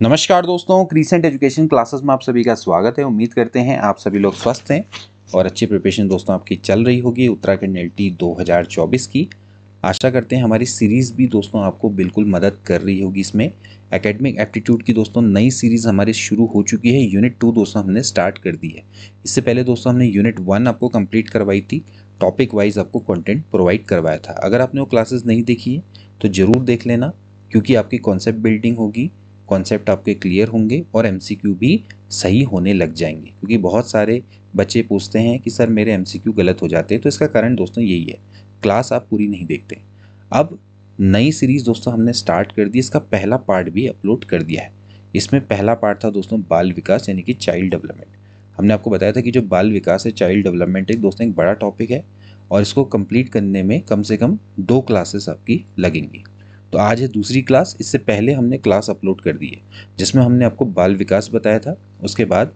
नमस्कार दोस्तों crescent education classes में आप सभी का स्वागत है। उम्मीद करते हैं आप सभी लोग स्वस्थ हैं और अच्छी प्रिपरेशन दोस्तों आपकी चल रही होगी उत्तराखंड एल टी की। आशा करते हैं हमारी सीरीज़ भी दोस्तों आपको बिल्कुल मदद कर रही होगी इसमें। एकेडमिक एप्टीट्यूड की दोस्तों नई सीरीज़ हमारी शुरू हो चुकी है। यूनिट टू दोस्तों हमने स्टार्ट कर दी है। इससे पहले दोस्तों हमने यूनिट वन आपको कंप्लीट करवाई थी। टॉपिक वाइज आपको कंटेंट प्रोवाइड करवाया था। अगर आपने वो क्लासेस नहीं देखी है तो ज़रूर देख लेना, क्योंकि आपकी कॉन्सेप्ट बिल्डिंग होगी। कॉन्सेप्ट आपके क्लियर होंगे और एमसीक्यू भी सही होने लग जाएँगे। क्योंकि बहुत सारे बच्चे पूछते हैं कि, सर, मेरे एमसीक्यू गलत हो जाते हैं। तो इसका कारण दोस्तों यही है। क्लास आप पूरी नहीं देखते। अब नई सीरीज़ दोस्तों हमने स्टार्ट कर दी, इसका पहला पार्ट भी अपलोड कर दिया है। इसमें पहला पार्ट था दोस्तों बाल विकास, यानी कि चाइल्ड डेवलपमेंट हमने आपको बताया था कि जो बाल विकास है चाइल्ड डेवलपमेंट एक दोस्तों एक बड़ा टॉपिक है और इसको कंप्लीट करने में कम से कम दो क्लासेस आपकी लगेंगी। तो आज है दूसरी क्लास इससे पहले हमने क्लास अपलोड कर दी है जिसमें हमने आपको बाल विकास बताया था उसके बाद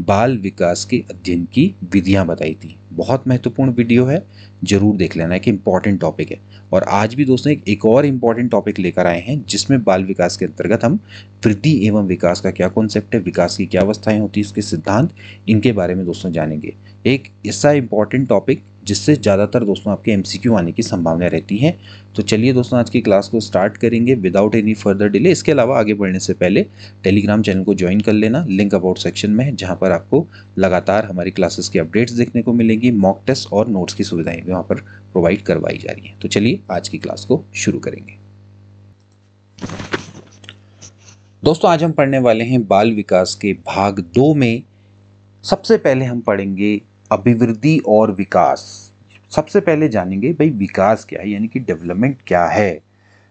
बाल विकास के अध्ययन की विधियाँ बताई थी। बहुत महत्वपूर्ण वीडियो है ज़रूर देख लेना एक इंपॉर्टेंट टॉपिक है। और आज भी दोस्तों एक, एक और इंपॉर्टेंट टॉपिक लेकर आए हैं जिसमें बाल विकास के अंतर्गत हम वृद्धि एवं विकास का क्या कॉन्सेप्ट है विकास की क्या अवस्थाएँ होती है इसके सिद्धांत इनके बारे में दोस्तों जानेंगे। एक ऐसा इंपॉर्टेंट टॉपिक जिससे ज़्यादातर दोस्तों आपके एम आने की संभावना रहती है। तो चलिए दोस्तों, आज की क्लास को स्टार्ट करेंगे विदाउट एनी फर्दर डिले इसके अलावा आगे बढ़ने से पहले टेलीग्राम चैनल को ज्वाइन कर लेना। लिंक अबाउट सेक्शन में है, जहाँ पर आपको लगातार हमारी क्लासेस की अपडेट्स देखने को मिलेंगी मॉक टेस्ट और नोट्स की सुविधाएँ भी वहाँ पर प्रोवाइड करवाई जा रही हैं। तो चलिए आज की क्लास को शुरू करेंगे। दोस्तों, आज हम पढ़ने वाले हैं बाल विकास के भाग दो में। सबसे पहले हम पढ़ेंगे अभिवृद्धि और विकास। सबसे पहले जानेंगे भाई विकास क्या है, यानी कि डेवलपमेंट क्या है।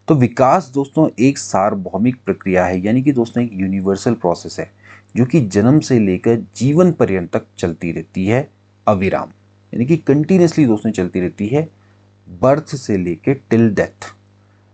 तो विकास दोस्तों एक सार्वभौमिक प्रक्रिया है, यानी कि दोस्तों एक यूनिवर्सल प्रोसेस है, जो कि जन्म से लेकर जीवन पर्यंत तक चलती रहती है अविराम। यानी कि कंटिन्यूसली दोस्तों चलती रहती है बर्थ से लेकर टिल डेथ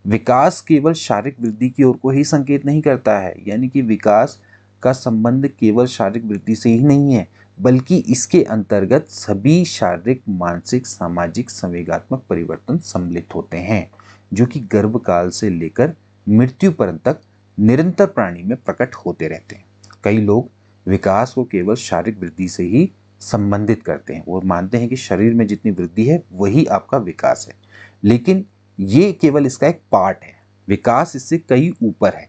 विकास केवल शारीरिक वृद्धि की ओर को ही संकेत नहीं करता है, यानी कि विकास का संबंध केवल शारीरिक वृद्धि से ही नहीं है, बल्कि इसके अंतर्गत सभी शारीरिक, मानसिक, सामाजिक, संवेगात्मक परिवर्तन सम्मिलित होते हैं, जो कि गर्भकाल से लेकर मृत्यु पर्यंत तक निरंतर प्राणी में प्रकट होते रहते हैं। कई लोग विकास को केवल शारीरिक वृद्धि से ही संबंधित करते हैं, वो मानते हैं कि शरीर में जितनी वृद्धि है, वही आपका विकास है। लेकिन ये केवल इसका एक पार्ट है, विकास इससे कई ऊपर है।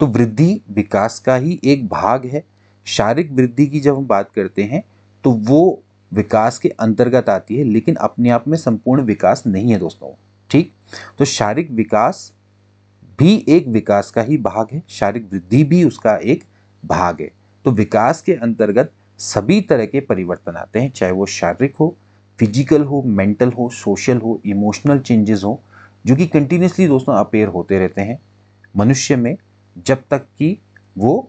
तो वृद्धि विकास का ही एक भाग है। शारीरिक वृद्धि की जब हम बात करते हैं तो वो विकास के अंतर्गत आती है, लेकिन अपने आप में संपूर्ण विकास नहीं है दोस्तों, ठीक? तो शारीरिक विकास भी एक विकास का ही भाग है, शारीरिक वृद्धि भी उसका एक भाग है। तो विकास के अंतर्गत सभी तरह के परिवर्तन आते हैं, चाहे वो शारीरिक हो, फ़िज़िकल हो, मेंटल हो, सोशल हो, इमोशनल चेंजेस हो, जो कि कंटिन्यूसली दोस्तों अपेयर होते रहते हैं। मनुष्य में जब तक कि वो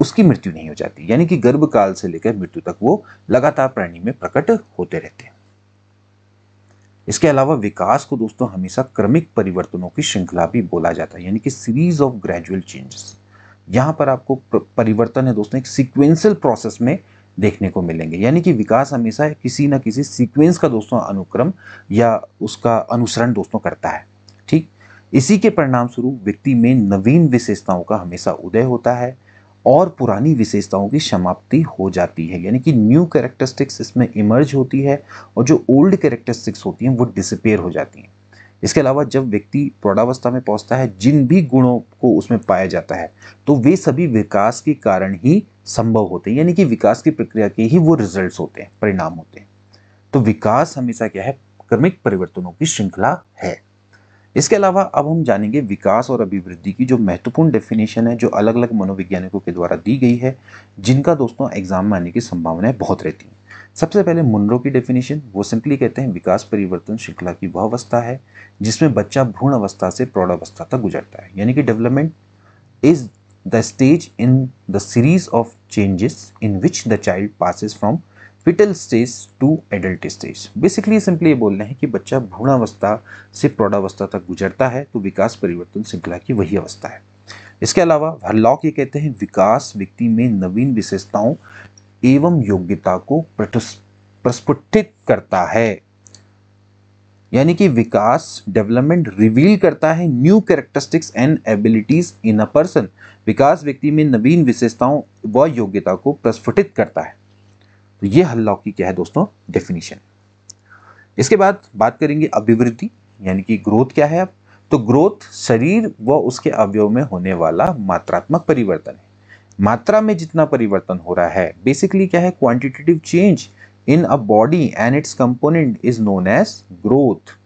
उसकी मृत्यु नहीं हो जाती, यानी कि गर्भकाल से लेकर मृत्यु तक वो लगातार प्राणी में प्रकट होते रहते हैं। इसके अलावा विकास को दोस्तों हमेशा क्रमिक परिवर्तनों की श्रृंखला भी बोला जाता है, यानी कि सीरीज़ ऑफ़ ग्रेजुअल चेंजेस यहाँ पर आपको परिवर्तन है दोस्तों, एक सीक्वेंशियल प्रोसेस में देखने को मिलेंगे। यानी कि विकास हमेशा किसी ना किसी सीक्वेंस का दोस्तों अनुक्रम या उसका अनुसरण दोस्तों करता है। इसी के परिणाम स्वरूप व्यक्ति में नवीन विशेषताओं का हमेशा उदय होता है और पुरानी विशेषताओं की समाप्ति हो जाती है। यानी कि न्यू कैरेक्टरिस्टिक्स इसमें इमर्ज होती है और जो ओल्ड कैरेक्टरिस्टिक्स होती हैं, वो डिसपेयर हो जाती हैं। इसके अलावा जब व्यक्ति प्रौढ़ावस्था में पहुँचता है, जिन भी गुणों को उसमें पाया जाता है तो वे सभी विकास के कारण ही संभव होते हैं। यानी कि विकास की प्रक्रिया के ही वो रिज़ल्ट होते हैं, परिणाम होते हैं। तो विकास हमेशा क्या है? क्रमिक परिवर्तनों की श्रृंखला है। इसके अलावा अब हम जानेंगे विकास और अभिवृद्धि की जो महत्वपूर्ण डेफिनेशन है, जो अलग अलग मनोवैज्ञानिकों के द्वारा दी गई है, जिनका दोस्तों एग्ज़ाम में आने की संभावनाएँ बहुत रहती हैं। सबसे पहले मुनरो की डेफिनेशन वो सिंपली कहते हैं, विकास परिवर्तन श्रृंखला की वह अवस्था है, जिसमें बच्चा भ्रूण अवस्था से प्रौढ़ अवस्था तक गुजरता है। यानी कि development is the stage in the series of changes in which the child passes from foetal stage to adult stage basically simply ये बोल रहे हैं कि बच्चा भ्रूणावस्था से प्रौढ़ावस्था तक गुजरता है तो विकास परिवर्तन श्रृंखला की वही अवस्था है। इसके अलावा हरलॉक ये कहते हैं, विकास व्यक्ति में नवीन विशेषताओं एवं योग्यता को प्रस्फुटित करता है। यानी कि विकास, डेवलपमेंट रिवील करता है new characteristics and abilities in a person. विकास व्यक्ति में नवीन विशेषताओं व योग्यता को प्रस्फुटित करता है। तो ये हल्लॉक की क्या है दोस्तों? डेफिनेशन इसके बाद बात करेंगे अभिवृद्धि, यानी कि ग्रोथ क्या है अब? तो ग्रोथ शरीर व उसके अवयव में होने वाला मात्रात्मक परिवर्तन है। मात्रा में जितना परिवर्तन हो रहा है बेसिकली क्या है? Quantitative change in a body and its component is known as growth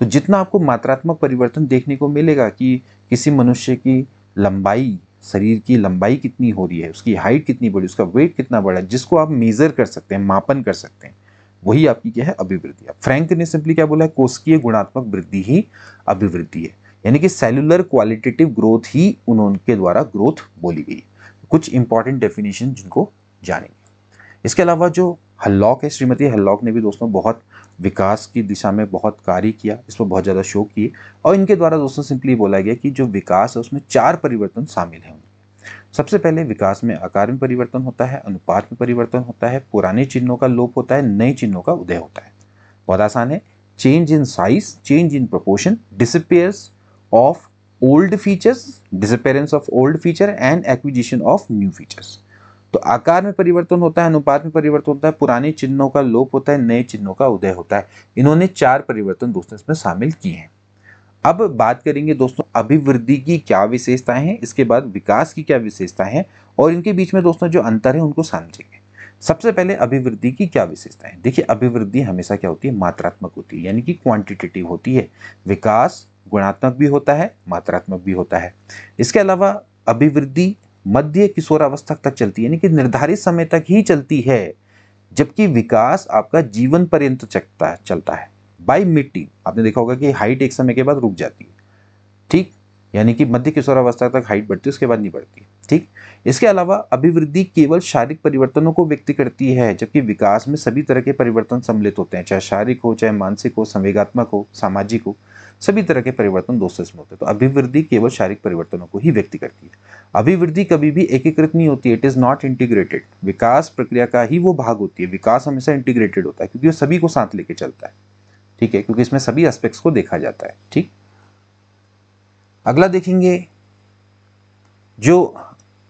तो जितना आपको मात्रात्मक परिवर्तन देखने को मिलेगा कि किसी मनुष्य की लंबाई शरीर की लंबाई कितनी हो रही है, उसकी हाइट कितनी बड़ी उसका वेट कितना बड़ा है जिसको आप मेजर कर सकते हैं, मापन कर सकते हैं, वही आपकी क्या है, अभिवृद्धि फ्रैंक ने सिंपली क्या बोला है, कोशिकीय गुणात्मक वृद्धि ही अभिवृद्धि है, यानी कि सेलुलर क्वालिटेटिव ग्रोथ ही उनके द्वारा ग्रोथ बोली गई कुछ इंपॉर्टेंट डेफिनेशन जिनको जानेंगे। इसके अलावा जो हल्लॉक है, श्रीमती हल्लॉक ने भी दोस्तों बहुत विकास की दिशा में बहुत कार्य किया, इस पर बहुत ज़्यादा शो किए और इनके द्वारा दोस्तों सिंपली बोला गया कि जो विकास है, उसमें चार परिवर्तन शामिल हैं। सबसे पहले विकास में आकार में परिवर्तन होता है, अनुपात में परिवर्तन होता है, पुराने चिन्हों का लोप होता है, नए चिन्हों का उदय होता है। बहुत आसान है change in size change in proportion disappears of old features disappearance of old feature and acquisition of new features तो आकार में परिवर्तन होता है, अनुपात में परिवर्तन होता है, पुराने चिन्हों का लोप होता है, नए चिन्हों का उदय होता है। इन्होंने चार परिवर्तन दोस्तों इसमें शामिल किए हैं। अब बात करेंगे दोस्तों अभिवृद्धि की क्या विशेषताएँ हैं, इसके बाद विकास की क्या विशेषताएँ हैं, और इनके बीच में दोस्तों जो अंतर है उनको समझेंगे। सबसे पहले अभिवृद्धि की क्या विशेषताएँ देखिए, अभिवृद्धि हमेशा क्या होती है? मात्रात्मक होती है, यानी कि क्वांटिटेटिव होती है। विकास गुणात्मक भी होता है, मात्रात्मक भी होता है। इसके अलावा अभिवृद्धि मध्य किशोरावस्था तक चलती है, यानी कि निर्धारित समय तक ही चलती है, जबकि विकास आपका जीवन पर्यंत चलता है चलता है। बाई मिट्टी आपने देखा होगा कि हाइट एक समय के बाद रुक जाती है, ठीक? यानी कि मध्य किशोरावस्था तक हाइट बढ़ती है, उसके बाद नहीं बढ़ती, ठीक? इसके अलावा अभिवृद्धि केवल शारीरिक परिवर्तनों को व्यक्त करती है, जबकि विकास में सभी तरह के परिवर्तन सम्मिलित होते हैं, चाहे शारीरिक हो, चाहे मानसिक हो, संवेगात्मक हो, सामाजिक हो। सभी तरह के परिवर्तन दोस्तों इसमें होते हैं। तो अभिवृद्धि केवल शारीरिक परिवर्तनों को ही व्यक्त करती है। अभिवृद्धि कभी भी एकीकृत नहीं होती इट इज़ नॉट इंटीग्रेटेड विकास प्रक्रिया का ही वो भाग होती है। विकास हमेशा इंटीग्रेटेड होता है, क्योंकि वो सभी को साथ लेके चलता है। ठीक है? क्योंकि इसमें सभी एस्पेक्ट्स को देखा जाता है। ठीक? अगला देखेंगे जो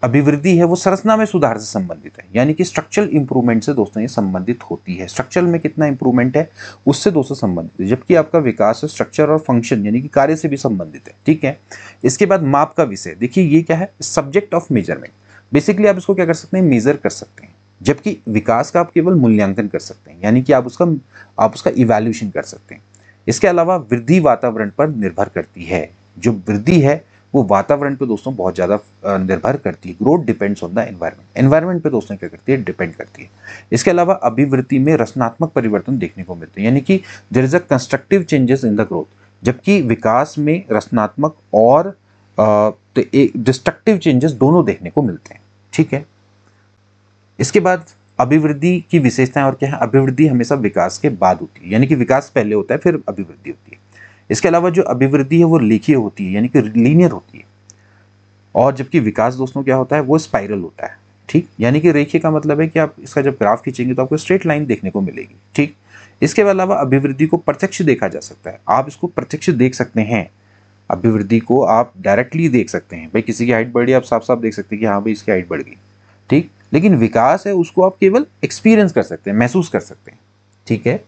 अभिवृद्धि है, वो संरचना में सुधार से संबंधित है। यानी कि स्ट्रक्चरल इंप्रूवमेंट से दोस्तों ये संबंधित होती है। स्ट्रक्चरल में कितना इंप्रूवमेंट है, उससे दोस्तों संबंधित है। जबकि आपका विकास स्ट्रक्चर और फ़ंक्शन यानी कि कार्य से भी संबंधित है। ठीक है? इसके बाद माप का विषय। देखिए, ये क्या है? सब्जेक्ट ऑफ़ मेज़रमेंट बेसिकली आप इसको क्या कर सकते हैं? मेजर कर सकते हैं। जबकि विकास का आप केवल मूल्यांकन कर सकते हैं। यानी कि आप उसका आप उसका इवेल्यूशन कर सकते हैं। इसके अलावा वृद्धि वातावरण पर निर्भर करती है। जो वृद्धि है वो वातावरण पे दोस्तों बहुत ज़्यादा निर्भर करती है। Growth depends on the environment environment पे दोस्तों क्या करती है? डिपेंड करती है। इसके अलावा अभिवृत्ति में रचनात्मक परिवर्तन देखने को मिलते हैं। यानी कि there is a constructive changes in the growth जबकि विकास में रचनात्मक और डिस्ट्रक्टिव चेंजेस दोनों देखने को मिलते हैं। ठीक है? इसके बाद अभिवृद्धि की विशेषताएँ और क्या है? अभिवृद्धि हमेशा विकास के बाद होती है। यानी कि विकास पहले होता है, फिर अभिवृद्धि होती है। इसके अलावा जो अभिवृद्धि है वो लेखीय होती है, यानी कि लीनियर होती है। और जबकि विकास दोस्तों क्या होता है, वो स्पाइरल होता है, ठीक? यानी कि रेखीय का मतलब है कि आप इसका जब ग्राफ खींचेंगे तो आपको स्ट्रेट लाइन देखने को मिलेगी, ठीक? इसके अलावा अभिवृद्धि को प्रत्यक्ष देखा जा सकता है। आप इसको प्रत्यक्ष देख सकते हैं। अभिवृद्धि को आप डायरेक्टली देख सकते हैं। भाई, किसी की हाइट बढ़ी आप साफ़ साफ़ देख सकते हैं कि हाँ भाई, इसकी हाइट बढ़ गई, ठीक? लेकिन विकास है, उसको आप केवल एक्सपीरियंस कर सकते हैं, महसूस कर सकते हैं, ठीक है?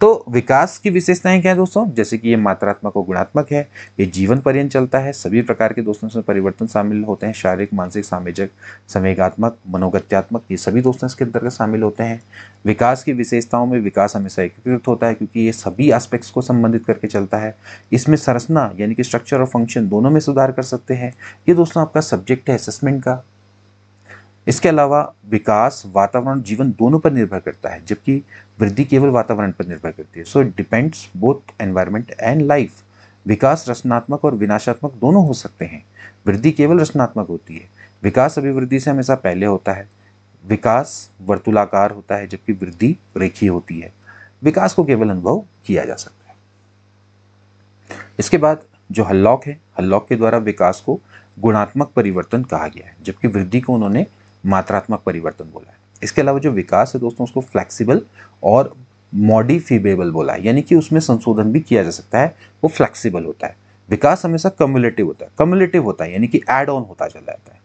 तो विकास की विशेषताएँ क्या है दोस्तों? जैसे कि ये मात्रात्मक और गुणात्मक है, ये जीवन पर्यंत चलता है, सभी प्रकार के दोस्तों इसमें परिवर्तन शामिल होते हैं, शारीरिक, मानसिक, सामाजिक, संवेगात्मक, मनोगत्यात्मक, ये सभी दोस्तों इसके अंतर्गत शामिल होते हैं। विकास की विशेषताओं में विकास हमेशा एकीकृत होता है क्योंकि ये सभी एस्पेक्ट्स को संबंधित करके चलता है। इसमें संरचना यानी कि स्ट्रक्चर और फ़ंक्शन दोनों में सुधार कर सकते हैं। ये दोस्तों आपका सब्जेक्ट है असेसमेंट का। इसके अलावा विकास, वातावरण, जीवन दोनों पर निर्भर करता है, जबकि वृद्धि केवल वातावरण पर निर्भर करती है। So it depends both environment and life विकास रचनात्मक और विनाशात्मक दोनों हो सकते हैं। वृद्धि केवल रचनात्मक होती है। विकास अभिवृद्धि से हमेशा पहले होता है। विकास वर्तुलाकार होता है, जबकि वृद्धि रेखीय होती है। विकास को केवल अनुभव किया जा सकता है। इसके बाद जो हल्लॉक है, हल्लॉक के द्वारा विकास को गुणात्मक परिवर्तन कहा गया है, जबकि वृद्धि को उन्होंने मात्रात्मक परिवर्तन बोला है। इसके अलावा जो विकास है दोस्तों, उसको फ्लेक्सिबल और मॉडिफिबेबल बोला है। यानी कि उसमें संशोधन भी किया जा सकता है, वो फ्लेक्सिबल होता है। विकास हमेशा कम्युलेटिव होता है। कम्युलेटिव होता है, यानी कि एड ऑन होता चला जाता है।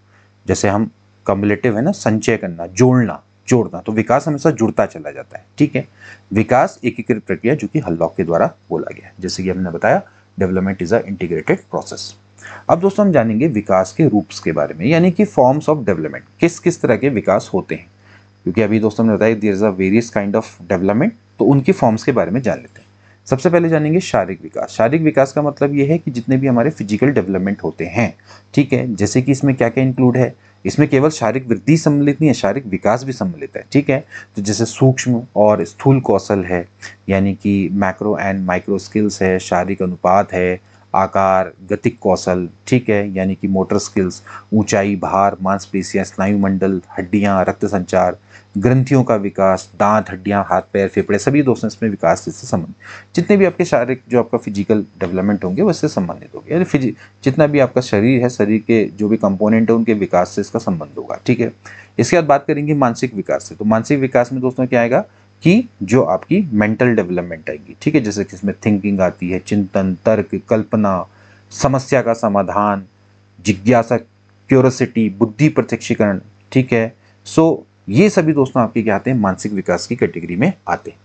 जैसे हम कम्युलेटिव है ना, संचय करना, जोड़ना जोड़ना तो विकास हमेशा जुड़ता चला जाता है। ठीक है? विकास एकीकृत प्रक्रिया जो कि हल्लॉक के द्वारा बोला गया जैसे कि हमने बताया development is a integrated process अब दोस्तों हम जानेंगे विकास के रूप्स के बारे में, यानी कि फॉर्म्स ऑफ़ डेवलपमेंट किस किस तरह के विकास होते हैं। क्योंकि अभी दोस्तों ने बताया there is a various kind of development तो उनकी फॉर्म्स के बारे में जान लेते हैं। सबसे पहले जानेंगे शारीरिक विकास। शारीरिक विकास का मतलब ये है कि जितने भी हमारे फ़िज़िकल डेवलपमेंट होते हैं, ठीक है, जैसे कि इसमें क्या क्या इंक्लूड है, इसमें केवल शारीरिक वृद्धि सम्मिलित नहीं है, शारीरिक विकास भी सम्मिलित है, ठीक है? तो जैसे सूक्ष्म और स्थूल कौशल है, यानी कि मैक्रो एंड माइक्रो स्किल्स है, शारीरिक अनुपात है आकार, गतिक कौशल, ठीक है, यानी कि मोटर स्किल्स ऊंचाई, भार, मांसपेशियाँ स्नायु मंडल हड्डियाँ, रक्त संचार, ग्रंथियों का विकास, दांत, हड्डियाँ, हाथ, पैर, फेफड़े, सभी दोस्तों इसमें विकास इससे संबंधित। जितने भी आपके शारीरिक, जो आपका फ़िज़िकल डेवलपमेंट होंगे, वो इससे संबंधित होंगे। यानी फिजि जितना भी आपका शरीर है, शरीर के जो भी कंपोनेंट है, उनके विकास से इसका संबंध होगा, ठीक है। इसके बाद बात करेंगे मानसिक विकास से। तो मानसिक विकास में दोस्तों क्या आएगा? कि, जो आपकी मेंटल डेवलपमेंट आएगी। ठीक है, जैसे कि इसमें थिंकिंग आती है, चिंतन, तर्क, कल्पना, समस्या का समाधान, जिज्ञासा क्यूरोसिटी बुद्धि प्रत्यक्षीकरण, ठीक है? सो ये सभी दोस्तों आपके क्या आते हैं? मानसिक विकास की कैटेगरी में आते हैं।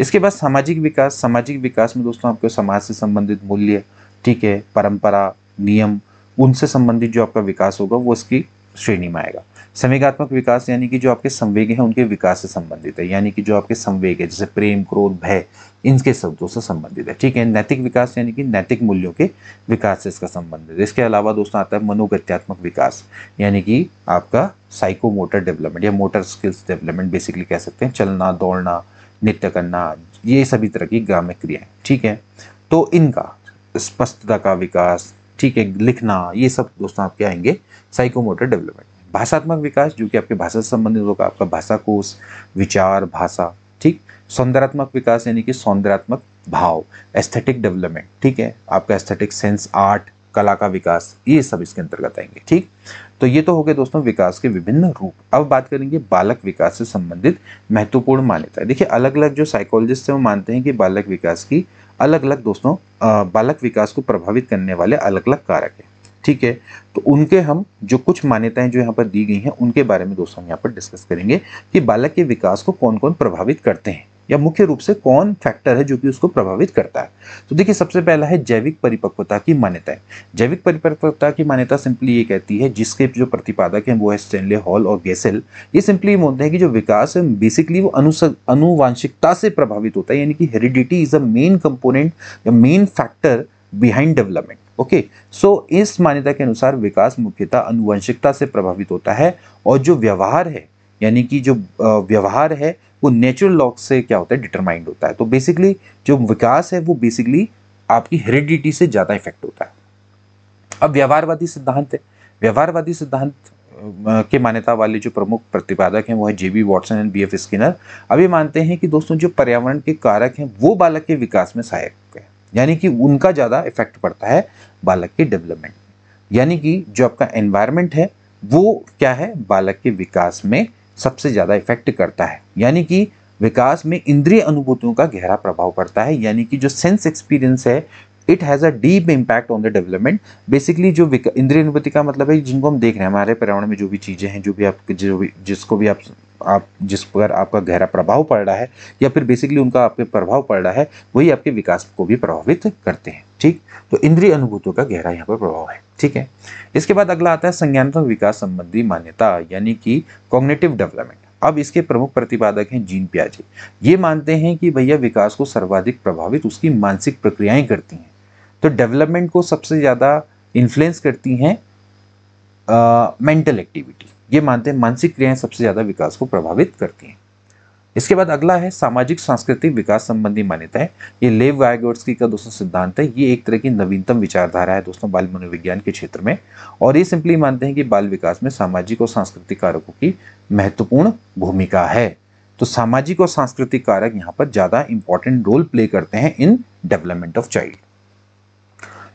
इसके बाद सामाजिक विकास। सामाजिक विकास में दोस्तों आपके समाज से संबंधित मूल्य, ठीक है, परंपरा, नियम, उनसे संबंधित जो आपका विकास होगा, वो इसकी श्रेणी में आएगा। संवेगात्मक विकास यानी कि जो आपके संवेग हैं, उनके विकास से संबंधित है। यानी कि जो आपके संवेग है, जैसे प्रेम, क्रोध, भय, इनके शब्दों से संबंधित है। ठीक है, नैतिक विकास यानी कि नैतिक मूल्यों के विकास से इसका संबंध है। इसके अलावा दोस्तों आता है मनोगत्यात्मक विकास, यानी कि आपका साइको मोटर डेवलपमेंट या मोटर स्किल्स डेवलपमेंट बेसिकली कह सकते हैं। चलना, दौड़ना, नृत्य करना, ये सभी तरह की ग्राम्य क्रियाएँ। ठीक है तो इनका स्पष्टता का विकास, ठीक है, लिखना, ये सब दोस्तों आपके आएँगे साइकोमोटर डेवलपमेंट भाषात्मक विकास, जो कि आपके भाषा से संबंधित होगा, आपका भाषा कोष विचार, भाषा, ठीक? सौंदर्यात्मक विकास, यानी कि सौंदर्यात्मक भाव एस्थेटिक डेवलपमेंट ठीक है? आपका एस्थेटिक सेंस आर्ट कला का विकास, ये सब इसके अंतर्गत आएँगे, ठीक? तो ये तो हो गए दोस्तों विकास के विभिन्न रूप। अब बात करेंगे बालक विकास से संबंधित महत्वपूर्ण मान्यता देखिए अलग अलग जो साइकोलॉजिस्ट है, वो मानते हैं कि बालक विकास की अलग अलग दोस्तों बालक विकास को प्रभावित करने वाले अलग अलग कारक है। ठीक है? तो उनके हम जो कुछ मान्यताएँ जो यहाँ पर दी गई हैं, उनके बारे में दोस्तों हम यहाँ पर डिस्कस करेंगे कि बालक के विकास को कौन कौन प्रभावित करते हैं या मुख्य रूप से कौन फैक्टर है जो कि उसको प्रभावित करता है। तो देखिए, सबसे पहला है जैविक परिपक्वता की मान्यता जैविक परिपक्वता की मान्यता सिंपली ये कहती है, जिसके जो प्रतिपादक हैं वो है स्टेनले हॉल और गेसेल ये सिंपली बोलते हैं कि जो विकास है बेसिकली वो अनुवांशिकता से प्रभावित होता है, यानी कि heredity is a main component या main factor behind development okay so इस मान्यता के अनुसार विकास मुख्यतः अनुवंशिकता से प्रभावित होता है और जो व्यवहार है, यानी कि जो व्यवहार है, वो नेचुरल लॉक से क्या होता है डिटरमाइंड होता है। तो बेसिकली जो विकास है, वो बेसिकली आपकी हेरिडिटी से ज़्यादा इफ़ेक्ट होता है। अब व्यवहारवादी सिद्धांत है। व्यवहारवादी सिद्धांत के मान्यता वाले जो प्रमुख प्रतिपादक हैं, वो है J B Watson and B F Skinner ये मानते हैं कि दोस्तों, जो पर्यावरण के कारक हैं, वो बालक के विकास में सहायक है। यानी कि उनका ज़्यादा इफ़ेक्ट पड़ता है बालक के डेवलपमेंट में। यानी कि जो आपका एनवायरमेंट है, वो क्या है? बालक के विकास में सबसे ज़्यादा इफ़ेक्ट करता है। यानी कि विकास में इंद्रिय अनुभूतियों का गहरा प्रभाव पड़ता है। यानी कि जो सेंस एक्सपीरियंस है it has a deep impact on the development basically जो इंद्रिय अनुभूति का मतलब है जिनको हम देख रहे हैं, हमारे पर्यावरण में जो भी चीज़ें हैं, जो भी आप, जो भी, जिसको भी आप आप, जिस पर आपका गहरा प्रभाव पड़ रहा है, या फिर बेसिकली उनका आप पे प्रभाव पड़ रहा है, वही आपके विकास को भी प्रभावित करते हैं, ठीक? तो इंद्रिय अनुभूतों का गहरा यहाँ पर प्रभाव है, ठीक है? इसके बाद अगला आता है संज्ञानात्मक विकास संबंधी मान्यता, यानी कि कॉग्नेटिव डेवलपमेंट अब इसके प्रमुख प्रतिपादक हैं जीन प्याजे। ये मानते हैं कि भैया विकास को सर्वाधिक प्रभावित, उसकी मानसिक प्रक्रियाएँ करती हैं। तो डेवलपमेंट को सबसे ज़्यादा इन्फ्लुएंस करती हैं मेंटल एक्टिविटी ये मानते हैं मानसिक क्रियाएँ सबसे ज़्यादा विकास को प्रभावित करती हैं। इसके बाद अगला है सामाजिक, सांस्कृतिक विकास संबंधी मान्यता है ये लेव वायगोट्सकी का दोस्तों सिद्धांत है। ये एक तरह की नवीनतम विचारधारा है दोस्तों बाल मनोविज्ञान के क्षेत्र में। और ये सिंपली मानते हैं कि बाल विकास में सामाजिक और सांस्कृतिक कारकों की महत्वपूर्ण भूमिका है। तो सामाजिक और सांस्कृतिक कारक यहाँ पर ज़्यादा इंपॉर्टेंट रोल प्ले करते हैं इन डेवलपमेंट ऑफ़ चाइल्ड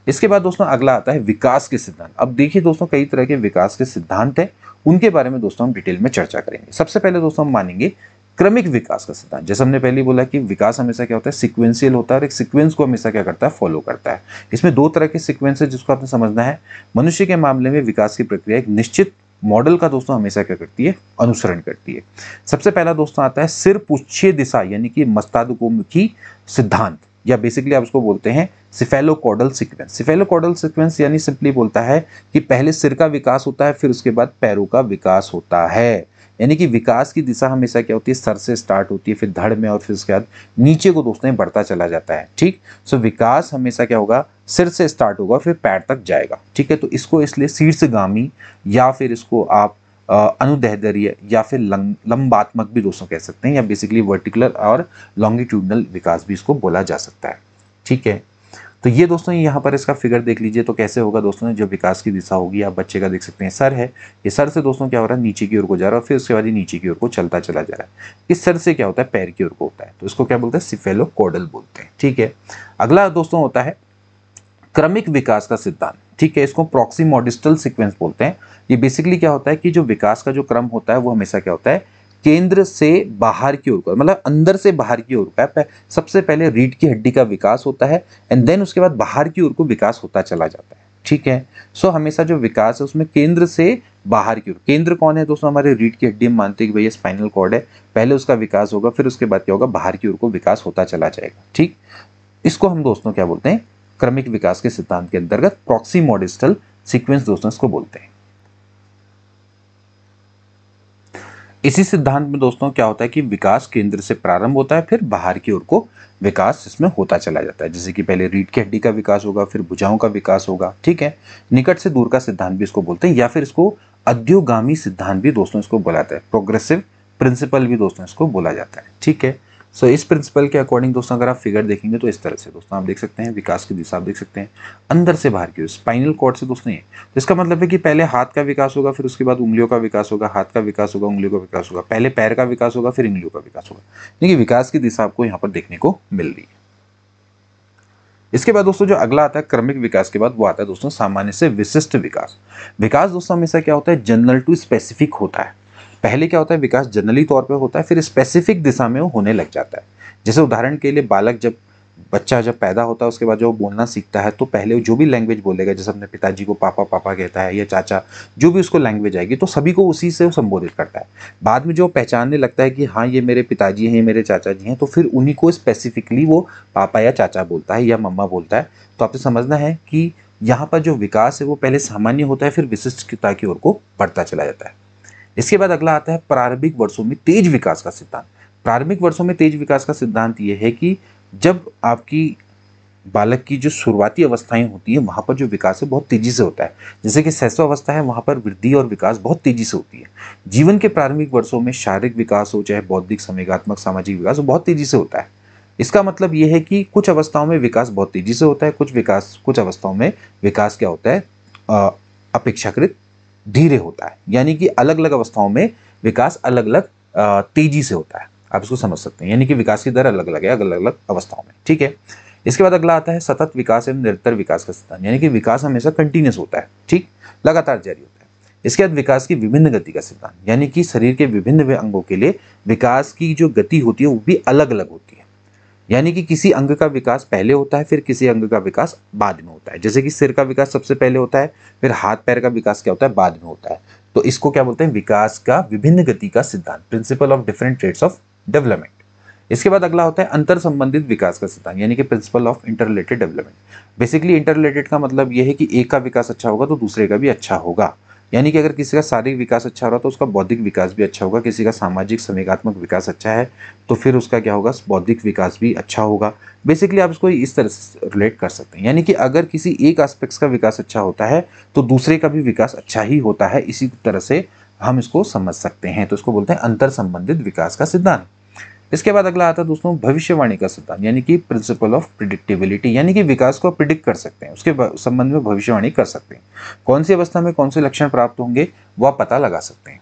इसके बाद दोस्तों अगला आता है विकास के सिद्धांत। अब देखिए दोस्तों कई तरह के विकास के सिद्धांत है, उनके बारे में दोस्तों हम डिटेल में चर्चा करेंगे। सबसे पहले दोस्तों हम मानेंगे क्रमिक विकास का सिद्धांत। जैसे हमने पहले बोला कि विकास हमेशा क्या होता है? सिक्वेंशियल होता है और एक सिक्वेंस को हमेशा क्या करता है? फॉलो करता है। इसमें दो तरह के सिक्वेंस है जिसको आपने समझना है। मनुष्य के मामले में विकास की प्रक्रिया एक निश्चित मॉडल का दोस्तों हमेशा क्या करती है? अनुसरण करती है। सबसे पहला दोस्तों आता है सिर पुच्छीय दिशा, यानी कि मस्तादुकोमुखी सिद्धांत। या बेसिकली आप उसको बोलते हैं सिफेलोकॉडल सीक्वेंस सिफेलोकॉडल सीक्वेंस यानी सिंपली बोलता है कि पहले सिर का विकास होता है, फिर उसके बाद पैरों का विकास होता है। यानी कि विकास की दिशा हमेशा क्या होती है? सर से स्टार्ट होती है, फिर धड़ में और फिर उसके बाद नीचे को दोस्तों बढ़ता चला जाता है, ठीक? सो विकास हमेशा क्या होगा? सिर से स्टार्ट होगा, फिर पैर तक जाएगा, ठीक है? तो इसको इसलिए शीर्षगामी या फिर इसको आप अनुदैर्य या फिर लंबात्मक भी दोस्तों कह सकते हैं, या बेसिकली वर्टिकुलर और लॉन्गिट्यूडनल विकास भी इसको बोला जा सकता है। ठीक है? तो ये दोस्तों, यहाँ पर इसका फिगर देख लीजिए तो कैसे होगा दोस्तों, जो विकास की दिशा होगी, आप बच्चे का देख सकते हैं, सर है। ये सर से दोस्तों क्या हो रहा है? नीचे की ओर को जा रहा है फिर उसके बाद ही नीचे की ओर को चलता चला जा रहा है। इस सर से क्या होता है? पैर की ओर को होता है। तो इसको क्या बोलते हैं? सिफेलो कोडल बोलते हैं। ठीक है? अगला दोस्तों होता है क्रमिक विकास का सिद्धांत। ठीक है, इसको प्रॉक्सीमोडिस्टल सिक्वेंस बोलते हैं। ये बेसिकली क्या होता है कि जो विकास का जो क्रम होता है, वो हमेशा क्या होता है, केंद्र से बाहर की ओर का मतलब अंदर से बाहर की ओर का सबसे पहले रीढ़ की हड्डी का विकास होता है एंड देन उसके बाद बाहर की ओर को विकास होता चला जाता है, ठीक है? सो हमेशा जो विकास है, उसमें केंद्र से बाहर की ओर, केंद्र कौन है दोस्तों? हमारे रीढ़ की हड्डी हम मानते हैं कि भैया स्पाइनल कॉर्ड है, पहले उसका विकास होगा, फिर उसके बाद क्या होगा, बाहर की ओर को विकास होता चला जाएगा, ठीक? इसको हम दोस्तों क्या बोलते हैं क्रमिक विकास के सिद्धांत के अंतर्गत प्रॉक्सीमोडिस्टल सीक्वेंस दोस्तों इसको बोलते हैं। इसी सिद्धांत में दोस्तों क्या होता है कि विकास केंद्र से प्रारंभ होता है, फिर बाहर की ओर को विकास इसमें होता चला जाता है। जैसे कि पहले रीढ़ की हड्डी का विकास होगा, फिर भुजाओं का विकास होगा, ठीक है? निकट से दूर का सिद्धांत भी इसको बोलते हैं, या फिर इसको अध्योगामी सिद्धांत भी दोस्तों इसको बोलाता है। प्रोग्रेसिव प्रिंसिपल भी दोस्तों इसको बोला जाता है, ठीक है? सो so, इस प्रिंसिपल के अकॉर्डिंग दोस्तों अगर आप फिगर देखेंगे तो इस तरह से दोस्तों आप देख सकते हैं विकास की दिशा आप देख सकते हैं अंदर से बाहर की स्पाइनल कॉर्ड से दोस्तों ये। तो इसका मतलब है कि पहले हाथ का विकास होगा फिर उसके बाद उंगलियों का विकास होगा हाथ का विकास होगा उंगलियों का विकास होगा पहले पैर का विकास होगा फिर उंगलियों का विकास होगा। देखिए विकास की दिशा आपको यहाँ पर देखने को मिल रही है। इसके बाद दोस्तों जो अगला आता है क्रमिक विकास के बाद वो आता है दोस्तों सामान्य से विशिष्ट विकास। विकास दोस्तों हमेशा क्या होता है? जनरल टू स्पेसिफिक होता है। पहले क्या होता है, विकास जनरली तौर पे होता है, फिर स्पेसिफिक दिशा में वो होने लग जाता है। जैसे उदाहरण के लिए बालक जब बच्चा जब पैदा होता है, उसके बाद जो बोलना सीखता है तो पहले जो भी लैंग्वेज बोलेगा, जैसे अपने पिताजी को पापा पापा कहता है या चाचा, जो भी उसको लैंग्वेज आएगी तो सभी को उसी से संबोधित करता है। बाद में जो पहचानने लगता है कि हाँ ये मेरे पिताजी हैं, ये मेरे चाचा जी हैं तो फिर उन्हीं को स्पेसिफिकली वो पापा या चाचा बोलता है या मम्मा बोलता है। तो आपसे समझना है कि यहाँ पर जो विकास है, वो पहले सामान्य होता है, फिर विशिष्टता की ओर को बढ़ता चला जाता है। इसके बाद अगला आता है प्रारंभिक वर्षों में तेज विकास का सिद्धांत। प्रारंभिक वर्षों में तेज विकास का सिद्धांत ये है कि जब आपकी बालक की जो शुरुआती अवस्थाएँ होती है, वहाँ पर जो विकास है, बहुत तेज़ी से होता है। जैसे कि शैशव अवस्था है, वहाँ पर वृद्धि और विकास बहुत तेज़ी से होती है। जीवन के प्रारंभिक वर्षों में शारीरिक विकास हो, चाहे बौद्धिक संवेगात्मक सामाजिक विकास हो, बहुत तेज़ी से होता है। इसका मतलब ये है कि कुछ अवस्थाओं में विकास बहुत तेज़ी से होता है, कुछ विकास, कुछ अवस्थाओं में विकास क्या होता है? अपेक्षाकृत धीरे होता है। यानी कि अलग अलग अवस्थाओं में विकास अलग अलग तेज़ी से होता है। आप इसको समझ सकते हैं। यानी कि विकास की दर अलग अलग है अलग अलग अवस्थाओं में। ठीक है? इसके बाद अगला आता है सतत विकास एवं निरंतर विकास का सिद्धांत। यानी कि विकास हमेशा कंटिन्यूस होता है। ठीक? लगातार जारी होता है। इसके बाद विकास की विभिन्न गति का सिद्धांत। यानी कि शरीर के विभिन्न अंगों के लिए विकास की जो गति होती है, वो भी अलग अलग होती है। यानी कि किसी अंग का विकास पहले होता है, फिर किसी अंग का विकास बाद में होता है। जैसे कि सिर का विकास सबसे पहले होता है, फिर हाथ पैर का विकास क्या होता है? बाद में होता है। तो इसको क्या बोलते हैं? विकास का विभिन्न गति का सिद्धांत principle of different trades of development इसके बाद अगला होता है अंतर संबंधित विकास का सिद्धांत, यानी कि principle of interrelated development basically interrelated का मतलब यह है कि एक का विकास अच्छा होगा तो दूसरे का भी अच्छा होगा। यानी कि अगर किसी का शारीरिक विकास अच्छा हो रहा है तो उसका बौद्धिक विकास भी अच्छा होगा। किसी का सामाजिक, समेगात्मक विकास अच्छा है तो फिर उसका क्या होगा? बौद्धिक विकास भी अच्छा होगा। बेसिकली आप इसको इस तरह से रिलेट कर सकते हैं। यानी कि अगर किसी एक एस्पेक्ट्स का विकास अच्छा होता है तो दूसरे का भी विकास अच्छा ही होता है। इसी तरह से हम इसको समझ सकते हैं। तो इसको बोलते हैं अंतर संबंधित विकास का सिद्धांत। इसके बाद अगला आता है दोस्तों भविष्यवाणी का सिद्धांत, यानी कि प्रिंसिपल ऑफ़ प्रिडिक्टेबिलिटी यानी कि विकास को प्रिडिक्ट कर सकते हैं, उसके संबंध में भविष्यवाणी कर सकते हैं। कौन सी अवस्था में कौन से लक्षण प्राप्त होंगे, वह पता लगा सकते हैं।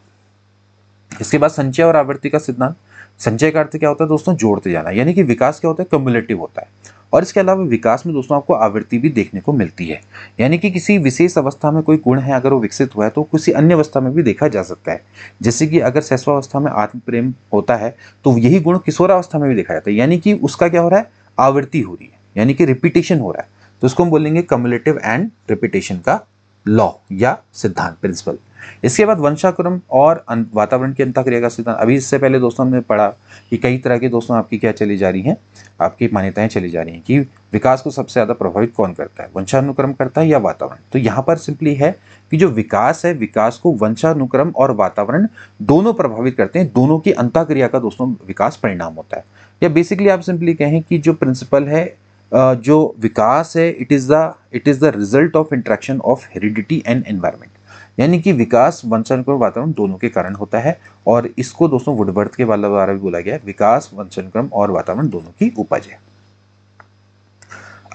इसके बाद संचय और आवृत्ति का सिद्धांत, संचय का अर्थ क्या होता है दोस्तों, जोड़ते जाना, यानी कि विकास क्या होता है कम्युलेटिव होता है। और इसके अलावा विकास में दोस्तों आपको आवृत्ति भी देखने को मिलती है। यानी कि किसी विशेष अवस्था में कोई गुण है, अगर वो विकसित हुआ है तो किसी अन्य अवस्था में भी देखा जा सकता है। जैसे कि अगर शैशवावस्था में आत्म प्रेम होता है तो यही गुण किशोरावस्था में भी देखा जाता है। यानी कि उसका क्या हो रहा है? आवृत्ति हो रही है। यानी कि रिपीटेशन हो रहा है। तो उसको हम बोलेंगे कम्युलेटिव एंड रिपीटेशन का लॉ या सिद्धांत प्रिंसिपल इसके बाद वंशाक्रम और वातावरण की अंतक्रिया का सिद्धांत। अभी इससे पहले दोस्तों हमने पढ़ा कि कई तरह के दोस्तों आपकी क्या चली जा रही हैं? आपकी मान्यताएँ चली जा रही हैं कि विकास को सबसे ज़्यादा प्रभावित कौन करता है? वंशानुक्रम करता है या वातावरण? तो यहाँ पर सिंपली है कि जो विकास है, विकास को वंशानुक्रम और वातावरण दोनों प्रभावित करते हैं, दोनों की अंताक्रिया का दोस्तों विकास परिणाम होता है। या बेसिकली आप सिंपली कहें कि जो प्रिंसिपल है जो विकास है it is the it is the result of interaction of heredity and environment यानी कि विकास वंशानुक्रम वातावरण दोनों के कारण होता है, और इसको दोस्तों वुडबर्थ के वाला द्वारा भी बोला गया है, विकास वंशानुक्रम और वातावरण दोनों की उपज है।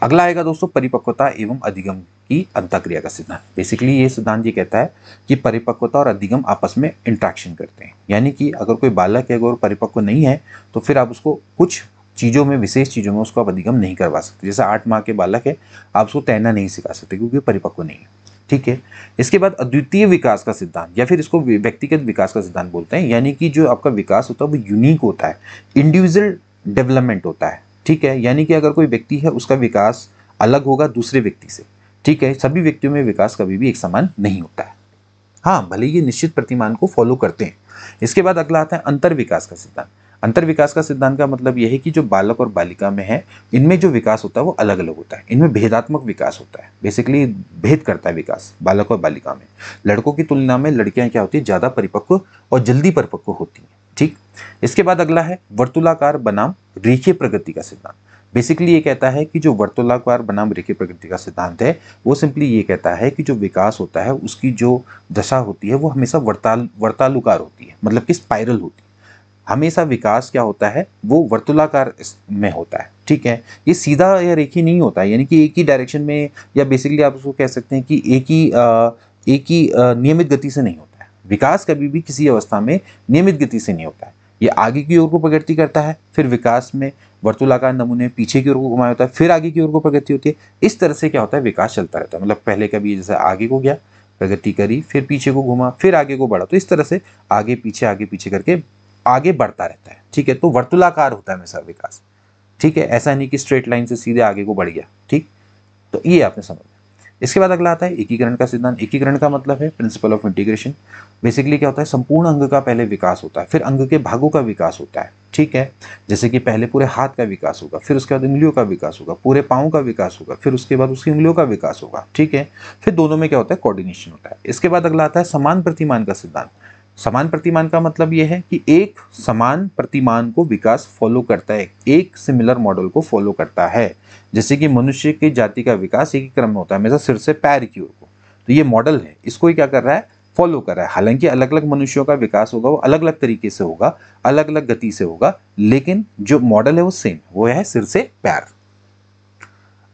अगला आएगा दोस्तों परिपक्वता एवं अधिगम की अंतक्रिया का सिद्धांत। बेसिकली ये सिद्धांत ये कहता है कि परिपक्वता और अधिगम आपस में इंट्रैक्शन करते हैं। यानी कि अगर कोई बालक है, अगर परिपक्व नहीं है तो फिर आप उसको कुछ चीज़ों में, विशेष चीज़ों में उसको आप अधिगम नहीं करवा सकते। जैसे आठ माह के बालक है, आप उसको तैरना नहीं सिखा सकते क्योंकि परिपक्व नहीं है। ठीक है? इसके बाद अद्वितीय विकास का सिद्धांत, या फिर इसको व्यक्तिगत विकास का सिद्धांत बोलते हैं, यानी कि जो आपका विकास होता है, वो यूनिक होता है। इंडिविजुअल डेवलपमेंट होता है। ठीक है? यानी कि अगर कोई व्यक्ति है, उसका विकास अलग होगा दूसरे व्यक्ति से। ठीक है? सभी व्यक्तियों में विकास कभी भी एक समान नहीं होता है। हाँ भले ये निश्चित प्रतिमान को फॉलो करते हैं। इसके बाद अगला आता है अंतर विकास का सिद्धांत। अंतर विकास का सिद्धांत का मतलब यह है कि जो बालक और बालिका में है, इनमें जो विकास होता है वो अलग अलग होता है। इनमें भेदात्मक विकास होता है। बेसिकली भेद करता है विकास, बालक और बालिका में। लड़कों की तुलना में लड़कियाँ क्या होती है? ज़्यादा परिपक्व और जल्दी परिपक्व होती हैं। ठीक? इसके बाद अगला है, वर्तुलाकार बनाम रेखीय प्रगति का सिद्धांत। बेसिकली ये कहता है कि जो वर्तुलाकार बनाम रेखीय प्रगति का सिद्धांत है, वो सिंपली ये कहता है कि जो विकास होता है, उसकी जो दशा होती है, वो हमेशा वर्ताल, वर्तालुकार होती है। मतलब कि स्पाइरल होती है। हमेशा विकास क्या होता है? वो वर्तुलाकार में होता है ठीक है? ये सीधा या रेखी नहीं होता है यानी कि एक ही डायरेक्शन में या बेसिकली आप उसको कह सकते हैं कि एक ही आ, एक ही नियमित गति से नहीं होता है। विकास कभी भी किसी अवस्था में नियमित गति से नहीं होता है। ये आगे की ओर को प्रगति करता है फिर विकास में वर्तुलाकार नमूने पीछे की ओर को घुमाया होता है फिर आगे की ओर को प्रगति होती है। इस तरह से क्या होता है? विकास चलता रहता है। मतलब पहले कभी जैसे आगे को गया प्रगति करी फिर पीछे को घुमा फिर आगे को बढ़ा। तो इस तरह से आगे पीछे आगे पीछे करके आगे बढ़ता रहता है, ठीक है? तो वर्तुलाकार होता है हमेशा विकास। ठीक है? ऐसा नहीं कि स्ट्रेट लाइन से सीधे आगे को बढ़ गया, ठीक? तो ये आपने समझ इसके बाद अगला आता है एकीकरण का सिद्धांत। एकीकरण का मतलब है प्रिंसिपल ऑफ़ इंटीग्रेशन बेसिकली क्या होता है? संपूर्ण अंग का पहले विकास होता है, फिर अंग के भागों का विकास होता है, ठीक है? जैसे कि पहले पूरे हाथ का विकास होगा, फिर उसके बाद उंगलियों का विकास होगा, पूरे पाँव का विकास होगा, फिर उसके बाद उसकी उंगलियों का विकास होगा, ठीक है? फिर दोनों में क्या होता है? कोऑर्डिनेशन होता है। इसके बाद अगला आता है समान प्रतिमान का सिद्धांत। समान प्रतिमान का मतलब यह है कि एक समान प्रतिमान को विकास फॉलो करता है, एक सिमिलर मॉडल को फॉलो करता है। जैसे कि मनुष्य की जाति का विकास एक ही क्रम में होता है, हमेशा सिर से पैर की ओर को। तो ये मॉडल है, इसको ही क्या कर रहा है? फॉलो कर रहा है। हालाँकि अलग अलग मनुष्यों का विकास होगा, वो अलग अलग तरीके से होगा अलग अलग गति से होगा, लेकिन जो मॉडल है वो सेम वो है सिर से पैर।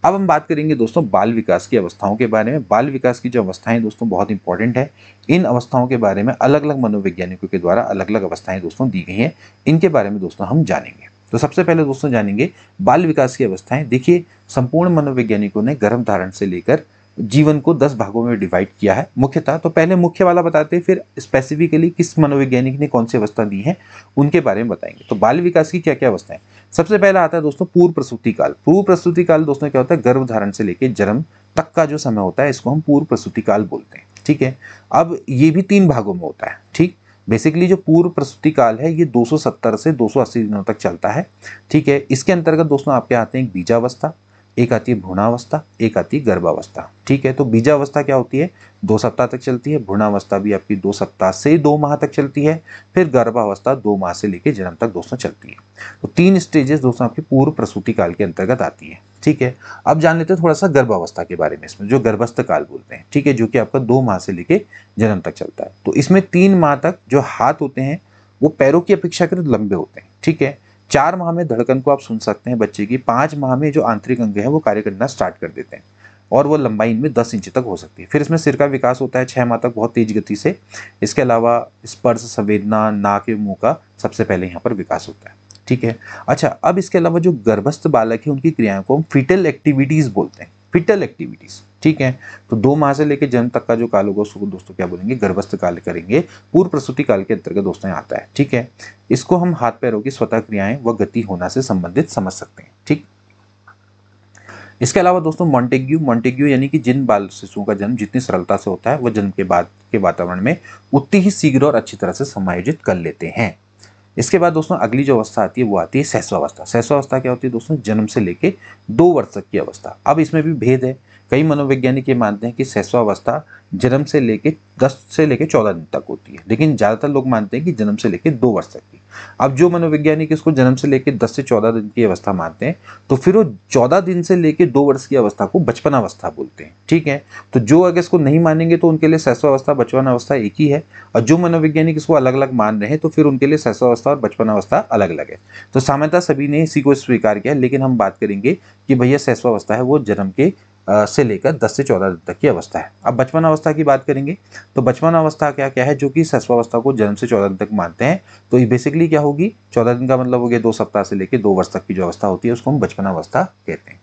अब हम बात करेंगे दोस्तों बाल विकास की अवस्थाओं के बारे में। बाल विकास की जो अवस्थाएँ दोस्तों, बहुत इंपॉर्टेंट है। इन अवस्थाओं के बारे में अलग अलग मनोवैज्ञानिकों के द्वारा अलग अलग अवस्थाएँ दोस्तों दी गई हैं। इनके बारे में दोस्तों हम जानेंगे। तो सबसे पहले दोस्तों जानेंगे बाल विकास की अवस्थाएँ। देखिए, संपूर्ण मनोवैज्ञानिकों ने गर्भ धारण से लेकर जीवन को दस भागों में डिवाइड किया है। मुख्यतः तो पहले मुख्य वाला बताते हैं, फिर स्पेसिफिकली किस मनोवैज्ञानिक ने कौन सी अवस्था दी है, उनके बारे में बताएँगे। तो बाल विकास की क्या क्या अवस्थाएँ? सबसे पहला आता है दोस्तों पूर्व प्रसूति काल। पूर्व प्रसूति काल दोस्तों क्या होता है? गर्भ धारण से लेकर जन्म तक का जो समय होता है, इसको हम पूर्व प्रसूति काल बोलते हैं। ठीक है? अब ये भी तीन भागों में होता है। ठीक? बेसिकली जो पूर्व प्रसूति काल है, ये 270 से 280 दिनों तक चलता है। ठीक है? इसके अंतर्गत दोस्तों आपके आते हैं एक बीजावस्था। एक आती है भ्रूणावस्था, एक आती है गर्भावस्था। ठीक है तो बीजावस्था क्या होती है? दो सप्ताह तक चलती है, भ्रूणावस्था भी आपकी दो सप्ताह से दो माह तक चलती है, फिर गर्भावस्था दो माह से लेकर जन्म तक दोस्तों चलती है। तो तीन स्टेजेस दोस्तों आपकी पूर्व प्रसूति काल के अंतर्गत आती है। ठीक है, अब जान लेते हैं थोड़ा सा गर्भावस्था के बारे में इसमें, जो गर्भस्थ काल बोलते हैं। ठीक है, जो कि आपका दो माह से लेके जन्म तक चलता है। तो इसमें तीन माह तक जो हाथ होते हैं, वो पैरों की अपेक्षाकृत लंबे होते हैं। ठीक है चार माह में धड़कन को आप सुन सकते हैं बच्चे की। पाँच माह में जो आंतरिक अंग है, वो कार्य करना स्टार्ट कर देते हैं। और वो लंबाई इनमें दस इंच तक हो सकती है। फिर इसमें सिर का विकास होता है छः माह तक बहुत तेज गति से। इसके अलावा स्पर्श, संवेदना, नाक एवं मुँह का सबसे पहले यहाँ पर विकास होता है। ठीक है? अच्छा अब इसके अलावा जो गर्भस्थ बालक है, उनकी क्रियाओं को हम फिटल एक्टिविटीज़ बोलते हैं। फिटल एक्टिविटीज़ ठीक है? तो दो माह से लेकर जन्म तक का जो काल होगा, उसको दोस्तों क्या बोलेंगे? गर्भस्थ काल करेंगे। पूर्व प्रसूति काल के अंतर्गत दोस्तों आता है, ठीक है? इसको हम हाथ पैरों की स्वतः क्रियाएँ व गति होना से संबंधित समझ सकते हैं, ठीक? इसके अलावा दोस्तों मॉन्टेग्यू मॉन्टेग्यू यानी कि जिन बाल शिशुओं का जन्म जितनी सरलता से होता है, वह जन्म के बाद के वातावरण में उतनी ही शीघ्र और अच्छी तरह से समायोजित कर लेते हैं। इसके बाद दोस्तों अगली जो अवस्था आती है, वो आती है सहस्वावस्था। सहस्वावस्था क्या होती है दोस्तों? जन्म से लेके दो वर्ष तक की अवस्था। अब इसमें भी भेद है। कई मनोवैज्ञानिक ये मानते हैं कि सहस्वावस्था जन्म से लेके 10 से लेके 14 दिन तक होती है। लेकिन ज़्यादातर लोग मानते हैं कि जन्म से लेके दो वर्ष तक की अब जो मनोवैज्ञानिक इसको जन्म से लेके 10 से 14 दिन की अवस्था मानते हैं तो फिर वो 14 दिन से लेके दो वर्ष की अवस्था को बचपन अवस्था बोलते हैं। ठीक है? तो जो अगर इसको नहीं मानेंगे तो उनके लिए सहस्वावस्था, बचपन अवस्था एक ही है। और जो मनोवैज्ञानिक इसको अलग अलग मान रहे हैं तो फिर उनके लिए सहस्वावस्था और बचपन अवस्था अलग अलग है। तो सामान्यतः सभी ने इसी को स्वीकार किया, लेकिन हम बात करेंगे कि भैया सहस्वावस्था है, वो जन्म के से लेकर 10 से 14 दिन तक की अवस्था है। अब बचपन अवस्था की बात करेंगे तो बचपन अवस्था क्या क्या है? जो कि सस्वावस्था को जन्म से 14 दिन तक मानते हैं। तो ये बेसिकली क्या होगी? 14 दिन का मतलब हो गया दो सप्ताह से लेकर दो वर्ष तक की जो अवस्था होती है, उसको हम बचपन अवस्था कहते हैं।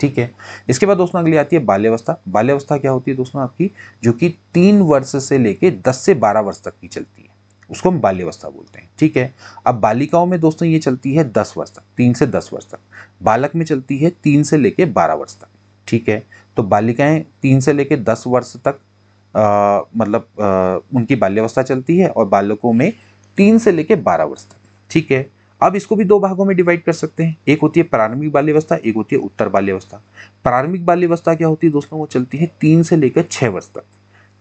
ठीक है? इसके बाद दोस्तों अगली आती है बाल्यावस्था। बाल्यावस्था क्या होती है दोस्तों आपकी? जो कि तीन वर्ष से लेकर दस से बारह वर्ष तक की चलती है। उसको हम बाल्यावस्था बोलते हैं। ठीक है? अब बालिकाओं में दोस्तों ये चलती है दस वर्ष तक, तीन से दस वर्ष तक। बालक में चलती है तीन से लेकर बारह वर्ष तक। ठीक है? तो बालिकाएँ तीन से लेकर दस वर्ष तक आ, मतलब आ, उनकी बाल्यावस्था चलती है और बालकों में तीन से लेकर बारह वर्ष तक ठीक है? अब इसको भी दो भागों में डिवाइड कर सकते हैं। एक होती है प्रारंभिक बाल्यावस्था एक होती है उत्तर बाल्यावस्था। प्रारंभिक बाल्यावस्था क्या होती है दोस्तों? वो चलती है तीन से लेकर छह वर्ष तक।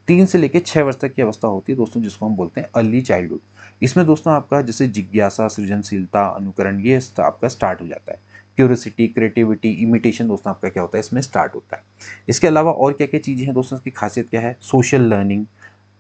तीन से लेकर छह वर्ष तक की अवस्था होती है दोस्तों जिसको हम बोलते हैं अर्ली चाइल्डहुड इसमें दोस्तों आपका जैसे जिज्ञासा सृजनशीलता अनुकरण ये आपका स्टार्ट हो जाता है। क्यूरियोसिटी क्रिएटिविटी इमिटेशन दोस्तों आपका क्या होता है, इसमें स्टार्ट होता है। इसके अलावा और क्या क्या चीज़ें हैं दोस्तों, इसकी खासियत क्या है? सोशल लर्निंग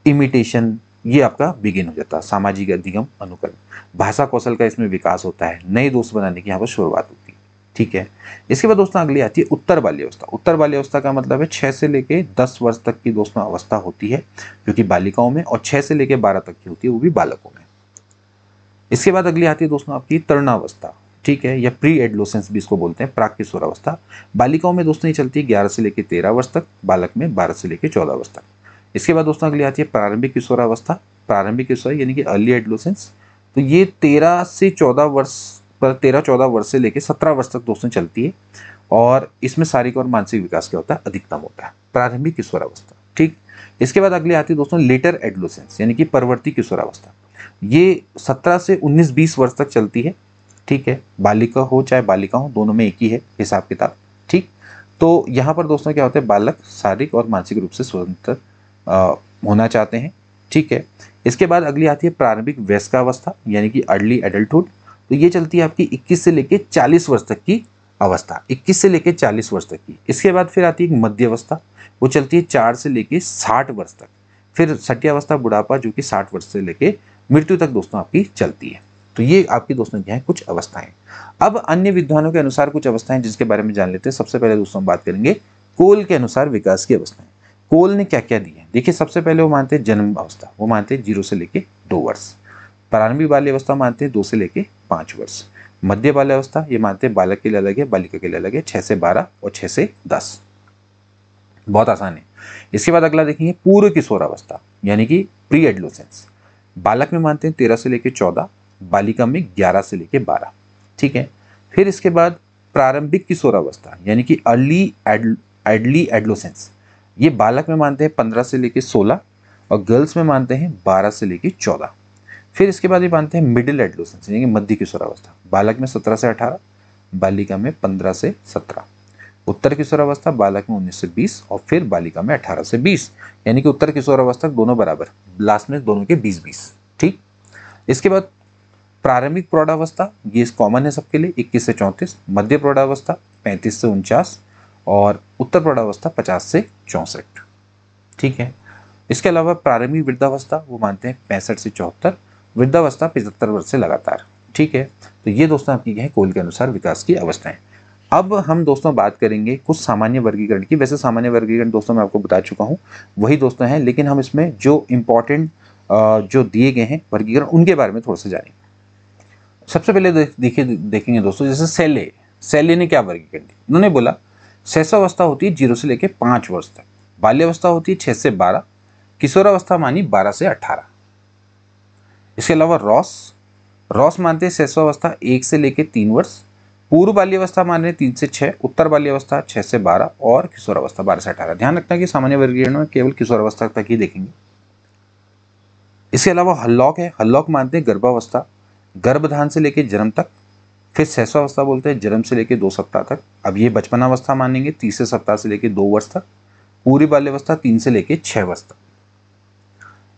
इमिटेशन ये आपका बिगिन हो जाता है, सामाजिक अधिगम, अनुकरण। भाषा कौशल का इसमें विकास होता है, नए दोस्त बनाने की यहाँ पर शुरुआत होती है, ठीक है? इसके बाद दोस्तों अगली आती है उत्तर बाल्य अवस्था उत्तर बाल्य अवस्था का मतलब है छः से लेके दस वर्ष तक की दोस्तों अवस्था होती है, जो कि बालिकाओं में, और छः से लेके बारह तक की होती है, वो भी बालकों में। इसके बाद अगली आती है दोस्तों आपकी तरुणावस्था। ठीक है, या प्री एडलोसेंस भी इसको बोलते हैं प्राक किशोरावस्था बालिकाओं में दोस्तों ये चलती है ग्यारह से लेकर तेरह वर्ष तक, बालक में बारह से लेकर चौदह वर्ष तक। इसके बाद दोस्तों अगली आती है प्रारंभिक किशोरावस्था प्रारंभिक किशोर यानी कि अर्ली एडलोसेंस तो ये तेरह से चौदह वर्ष पर, तेरह चौदह वर्ष से लेकर सत्रह वर्ष तक दोस्तों चलती है और इसमें शारीरिक और मानसिक विकास क्या होता है? अधिकतम होता है। प्रारंभिक किशोरावस्था ठीक? इसके बाद अगली आती है दोस्तों लेटर एडलोसेंस यानी कि परवर्ती किशोरावस्था ये सत्रह से उन्नीस बीस वर्ष तक चलती है। ठीक है, बालिका हो चाहे बालिका हो, दोनों में एक ही है हिसाब किताब, ठीक? तो यहाँ पर दोस्तों क्या होता है, बालक शारीरिक और मानसिक रूप से स्वतंत्र होना चाहते हैं, ठीक है? इसके बाद अगली आती है प्रारंभिक वयस्कावस्था, यानी कि अर्ली एडल्टहुड। तो ये चलती है आपकी 21 से लेके 40 वर्ष तक की अवस्था 21 से लेके 40 वर्ष तक की। इसके बाद फिर आती है मध्य अवस्था वो चलती है चार से लेके 60 वर्ष तक। फिर छठी अवस्था बुढ़ापा जो कि 60 वर्ष से लेके मृत्यु तक दोस्तों आपकी चलती है। तो ये आपकी दोस्तों क्या है कुछ अवस्थाएँ। अब अन्य विद्वानों के अनुसार कुछ अवस्थाएँ जिसके बारे में जान लेते हैं। सबसे पहले दोस्तों बात करेंगे कोल के अनुसार विकास की अवस्थाएँ। कोल ने क्या क्या दी है? देखिए, सबसे पहले वो मानते हैं जन्म अवस्था। वो मानते हैं ज़ीरो से लेके दो वर्ष। प्रारंभिक बाल्य अवस्था मानते हैं दो से लेके पाँच वर्ष। मध्य बाल्य अवस्था, ये मानते हैं बालक के लिए अलग है, बालिका के लिए अलग है छः से बारह और छः से दस। बहुत आसान है। इसके बाद अगला देखेंगे पूर्व किशोरावस्था, यानी कि प्री एडलोसेंस बालक में मानते हैं तेरह से लेकर चौदह बालिका में 11 से लेके 12 ठीक है? फिर इसके बाद प्रारंभिक किशोरावस्था, यानी कि अर्ली एडली एडलोसेंस ये बालक में मानते हैं 15 से लेके 16 और गर्ल्स में मानते हैं 12 से लेके 14 फिर इसके बाद ये मानते हैं मिडिल एडलोसेंस यानी कि मध्य किशोरावस्था। बालक में 17 से 18 बालिका में 15 से 17 उत्तर किशोरावस्था, बालक में 19 से 20 और फिर बालिका में 18 से 20 यानी कि उत्तर किशोरावस्था दोनों बराबर लास्ट में दोनों के 20 20 ठीक? इसके बाद प्रारंभिक प्रौढ़ावस्था, ये कॉमन है सबके लिए 21 से 34 मध्य प्रौढ़ावस्था 35 से उनचास, और उत्तर प्रौढ़ावस्था 50 से चौंसठ। ठीक है? इसके अलावा प्रारंभिक वृद्धावस्था, वो मानते हैं पैंसठ से चौहत्तर, वृद्धावस्था पिछहत्तर वर्ष से लगातार। ठीक है? तो ये दोस्तों आपकी क्या है? कोल के अनुसार विकास की अवस्थाएँ। अब हम दोस्तों बात करेंगे कुछ सामान्य वर्गीकरण की। वैसे सामान्य वर्गीकरण दोस्तों मैं आपको बता चुका हूँ, वही दोस्तों हैं, लेकिन हम इसमें जो इम्पोर्टेंट जो दिए गए हैं वर्गीकरण, उनके बारे में थोड़ा सा जानेंगे। सबसे पहले देखिए, देखेंगे दोस्तों, जैसे सेले सेले ने क्या वर्गीकरण दी उन्होंने बोला, शैशवावस्था होती है ज़ीरो से लेकर पाँच वर्ष तक, बाल्यावस्था होती है छः से बारह, किशोरावस्था मानी बारह से अठारह। इसके अलावा रॉस रॉस मानते हैं शैशवावस्था एक से लेकर तीन वर्ष, पूर्व बाल्यावस्था मान रहे तीन से छः उत्तर बाल्यावस्था छः से बारह और किशोरावस्था बारह से अठारह। ध्यान रखना कि सामान्य वर्गीकरण में केवल किशोरावस्था तक ही देखेंगे। इसके अलावा हल्लॉक है, हल्लॉक मानते हैं गर्भावस्था गर्भधान से लेकर जन्म तक, फिर शैशवावस्था बोलते हैं, जन्म से लेकर दो सप्ताह तक। अब ये बचपनावस्था मानेंगे, तीसरे सप्ताह से लेकर दो वर्ष तक, पूरी बाल्यावस्था तीन से लेकर छः वर्ष तक।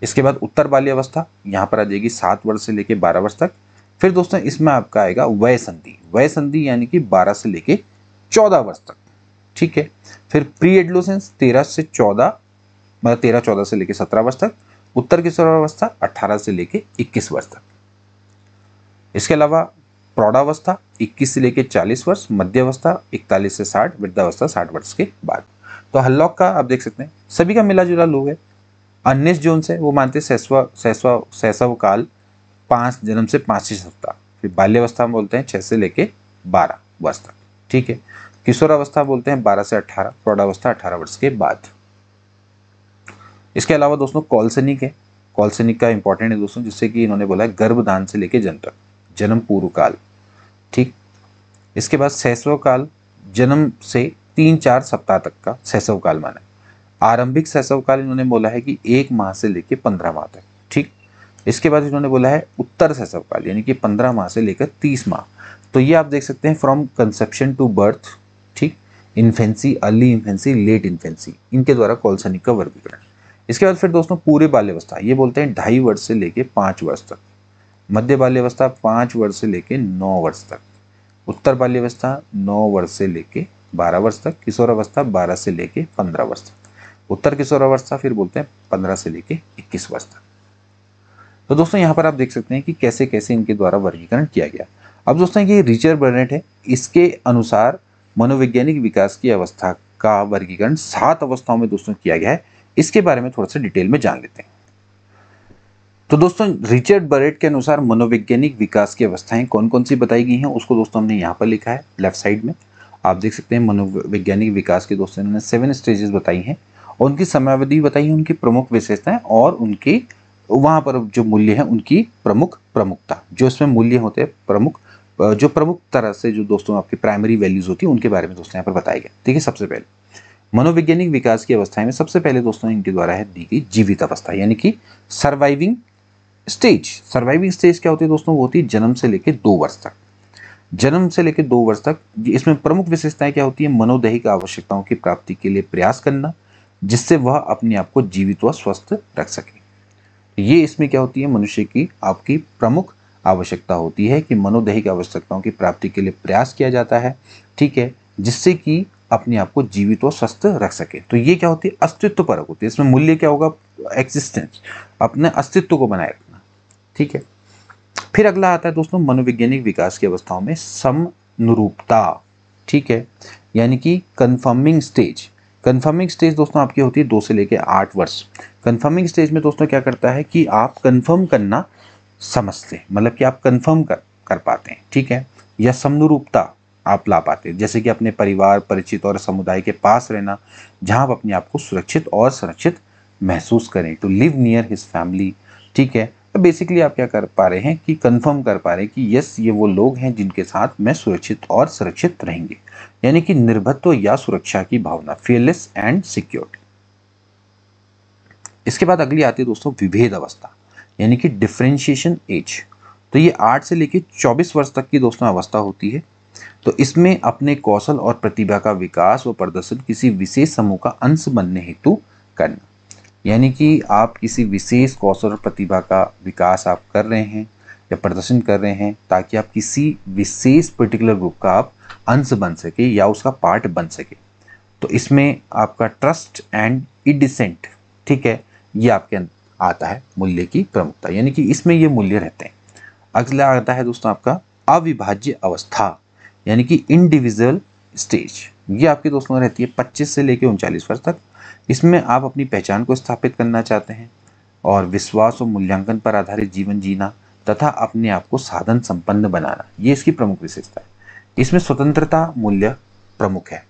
इसके बाद उत्तर बाल्यावस्था, यहाँ पर आ जाएगी सात वर्ष से लेकर बारह वर्ष तक। फिर दोस्तों, इसमें आपका आएगा वय संधि। वय संधि यानी कि 12 से लेकर चौदह वर्ष तक, ठीक है? फिर प्री एडलोसेंस 13 से 14 मतलब 13 14 से लेकर सत्रह वर्ष तक, उत्तर किशोरावस्था 18 से लेकर इक्कीस वर्ष तक। इसके अलावा प्रौढ़ावस्था 21 से लेकर 40 वर्ष, मध्यावस्था 41 से 60 वृद्धावस्था 60 वर्ष के बाद। तो हल्लॉक का आप देख सकते हैं, सभी का मिला जुला लोग है। अन्य जोन से वो मानते हैं सैसवा, सैसव काल, पाँच, जन्म से पाँच ही सप्ताह, फिर बाल्यावस्था में बोलते हैं छः से लेके बारह वर्ष तक, ठीक है? किशोरावस्था बोलते हैं बारह से अट्ठारह प्रौढ़ावस्था अठारह वर्ष के बाद। इसके अलावा दोस्तों, कॉलसनिक है। कॉलसनिक का इंपॉर्टेंट है दोस्तों, जिससे कि इन्होंने बोला है गर्भदान से लेके जन्म तक। जन्म पूर्व काल, ठीक? इसके बाद सैसव काल, जन्म से तीन चार सप्ताह तक का सैसव काल माना आरंभिक सैसव काल इन्होंने बोला है कि एक माह से लेके पंद्रह माह तक, ठीक? इसके बाद इन्होंने बोला है उत्तर शैशव काल, यानी कि पंद्रह माह से लेकर तीस माह। तो ये आप देख सकते हैं फ्रॉम कंसेप्शन टू बर्थ ठीक? Infancy early infancy late infancy इनके द्वारा कॉल्सनिक का वर्गीकरण। इसके बाद फिर दोस्तों पूरे बाल्यावस्था, ये बोलते हैं ढाई वर्ष से लेकर पाँच वर्ष तक। मध्य बाल्यावस्था पाँच वर्ष से लेके नौ वर्ष तक। उत्तर बाल्यावस्था नौ वर्ष से लेके बारह वर्ष तक, किशोरावस्था बारह से लेके पंद्रह वर्ष तक। उत्तर किशोरावस्था फिर बोलते हैं पंद्रह से लेके इक्कीस वर्ष तक। तो दोस्तों, यहाँ पर आप देख सकते हैं कि कैसे कैसे इनके द्वारा वर्गीकरण किया गया। अब दोस्तों, ये रिचर्ड बर्नेट है। इसके अनुसार मनोवैज्ञानिक विकास की अवस्था का वर्गीकरण सात अवस्थाओं में दोस्तों किया गया है। इसके बारे में थोड़ा सा डिटेल में जान लेते हैं। तो दोस्तों, रिचर्ड बरेट के अनुसार मनोवैज्ञानिक विकास की अवस्थाएँ कौन कौन सी बताई गई हैं, उसको दोस्तों हमने यहाँ पर लिखा है, लेफ़्ट साइड में। आप देख सकते हैं मनोवैज्ञानिक विकास के दोस्तों इन्होंने सेवन स्टेजेस बताई हैं, और उनकी समयावधि बताई है, उनकी प्रमुख विशेषताएँ, और उनकी, वहाँ पर जो मूल्य है, उनकी प्रमुख प्रमुखता, जो इसमें मूल्य होते हैं, प्रमुख, जो प्रमुख तरह से जो दोस्तों आपकी प्राइमरी वैल्यूज़ होती है, उनके बारे में दोस्तों यहाँ पर बताया गया ठीक है, सबसे पहले, मनोवैज्ञानिक विकास की अवस्थाएँ में सबसे पहले दोस्तों इनके द्वारा है दी गई जीवित अवस्था, यानी कि सर्वाइविंग स्टेज सर्वाइविंग स्टेज क्या होती है दोस्तों? वो होती है जन्म से लेकर दो वर्ष तक। जन्म से लेकर दो वर्ष तक इसमें प्रमुख विशेषताएँ क्या होती है? मनोदैहिक आवश्यकताओं की प्राप्ति के लिए प्रयास करना, जिससे वह अपने आप को जीवित व स्वस्थ रख सके। ये इसमें क्या होती है? मनुष्य की आपकी प्रमुख आवश्यकता होती है कि मनोदैहिक आवश्यकताओं की प्राप्ति के लिए प्रयास किया जाता है, ठीक है? जिससे कि अपने आप को जीवित व स्वस्थ रख सके। तो ये क्या होती है? अस्तित्व परक होती है। इसमें मूल्य क्या होगा? एक्सिस्टेंस अपने अस्तित्व को बनाए ठीक है? फिर अगला आता है दोस्तों मनोवैज्ञानिक विकास की अवस्थाओं में समनुरूपता, ठीक है? यानी कि कन्फर्मिंग स्टेज कन्फर्मिंग स्टेज दोस्तों आपकी होती है दो से लेकर आठ वर्ष। कन्फर्मिंग स्टेज में दोस्तों क्या करता है कि आप कन्फर्म करना समझते हैं मतलब कि आप कन्फर्म कर कर पाते हैं, ठीक है? या समनुरूपता आप ला पाते हैं। जैसे कि अपने परिवार, परिचित और समुदाय के पास रहना, जहाँ आप अपने आप को सुरक्षित और संरक्षित महसूस करें। To live near his family ठीक है? तो बेसिकली आप क्या कर पा रहे हैं कि कंफर्म कर पा रहे हैं कि यस ये वो लोग हैं जिनके साथ मैं सुरक्षित और सुरक्षित रहेंगे। यानी कि निर्भत्व या सुरक्षा की भावना फेयरलेस एंड सिक्योरिटी इसके बाद अगली आती है दोस्तों विभेद अवस्था, यानी कि डिफ्रेंशिएशन एज तो ये आठ से लेकर चौबीस वर्ष तक की दोस्तों अवस्था होती है। तो इसमें अपने कौशल और प्रतिभा का विकास व प्रदर्शन किसी विशेष समूह का अंश बनने हेतु करना। यानी कि आप किसी विशेष कौशल और प्रतिभा का विकास आप कर रहे हैं या प्रदर्शन कर रहे हैं, ताकि आप किसी विशेष पर्टिकुलर ग्रुप का आप अंश बन सके या उसका पार्ट बन सके। तो इसमें आपका ट्रस्ट एंड इडिसेंट ठीक है, ये आपके आता है मूल्य की प्रमुखता। यानी कि इसमें ये मूल्य रहते हैं। अगला आता है दोस्तों आपका अविभाज्य अवस्था, यानी कि इंडिविजुअल स्टेज ये आपके दोस्तों रहती है 25 से लेकर उनचालीस वर्ष तक। इसमें आप अपनी पहचान को स्थापित करना चाहते हैं और विश्वास और मूल्यांकन पर आधारित जीवन जीना तथा अपने आप को साधन संपन्न बनाना, ये इसकी प्रमुख विशेषता है। इसमें स्वतंत्रता मूल्य प्रमुख है।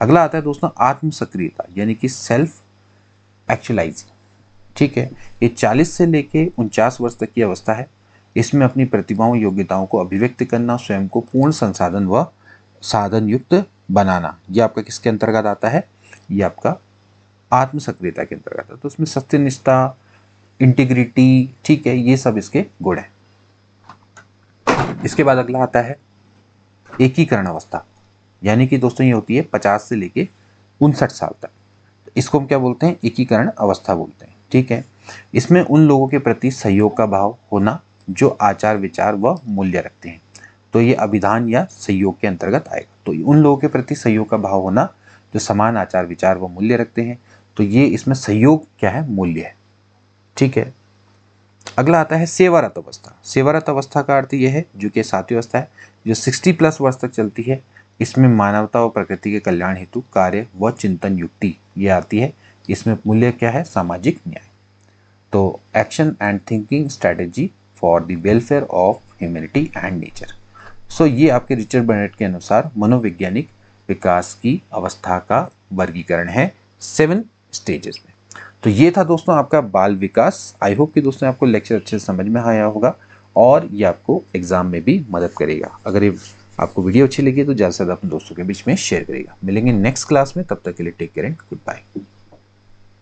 अगला आता है दोस्तों आत्म सक्रियता यानी कि सेल्फ एक्चुअलाइजिंग ठीक है, ये 40 से लेके उनचास वर्ष तक की अवस्था है। इसमें अपनी प्रतिभाओं, योग्यताओं को अभिव्यक्त करना, स्वयं को पूर्ण संसाधन व साधन युक्त बनाना, ये आपका किसके अंतर्गत आता है? ये आपका आत्म सक्रियता के अंतर्गत है। तो उसमें सत्यनिष्ठा इंटीग्रिटी ठीक है, ये सब इसके गुण है। इसके बाद अगला आता है एकीकरण अवस्था। यानी कि दोस्तों ये होती है पचास से लेके उनसठ साल तक। तो इसको हम क्या बोलते हैं? एकीकरण अवस्था बोलते हैं। ठीक है? इसमें उन लोगों के प्रति सहयोग का भाव होना जो आचार, विचार व मूल्य रखते हैं। तो ये अभिधान या सहयोग के अंतर्गत आएगा। तो उन लोगों के प्रति सहयोग का भाव होना जो समान आचार विचार व मूल्य रखते हैं तो ये इसमें सहयोग क्या है? मूल्य है। ठीक है? अगला आता है सेवारत अवस्था। सेवारत अवस्था का अर्थ यह है, जो कि सातवीं अवस्था है, जो 60 प्लस वर्ष तक चलती है। इसमें मानवता और प्रकृति के कल्याण हेतु कार्य व चिंतन युक्ति, ये आती है। इसमें मूल्य क्या है? सामाजिक न्याय। तो action and thinking strategy for the welfare of humanity and nature so ये आपके रिचर्ड बर्नेट के अनुसार मनोवैज्ञानिक विकास की अवस्था का वर्गीकरण है सेवन स्टेजेस में। तो ये था दोस्तों आपका बाल विकास। आई होप कि दोस्तों आपको लेक्चर अच्छे से समझ में आया होगा और ये आपको एग्ज़ाम में भी मदद करेगा। अगर ये आपको वीडियो अच्छी लगी तो ज़्यादा से ज़्यादा अपने दोस्तों के बीच में शेयर करेगा। मिलेंगे नेक्स्ट क्लास में, तब तक के लिए take care and good bye.